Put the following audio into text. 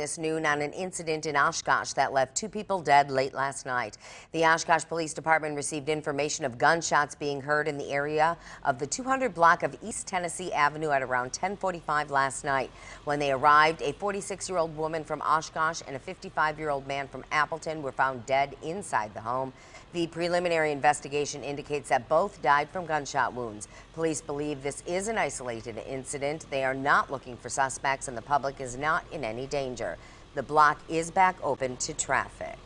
This noon on an incident in Oshkosh that left two people dead late last night. The Oshkosh Police Department received information of gunshots being heard in the area of the 200 block of East Tennessee Avenue at around 1045 last night. When they arrived, a 46-year-old woman from Oshkosh and a 55-year-old man from Appleton were found dead inside the home. The preliminary investigation indicates that both died from gunshot wounds. Police believe this is an isolated incident. They are not looking for suspects and the public is not in any danger. The block is back open to traffic.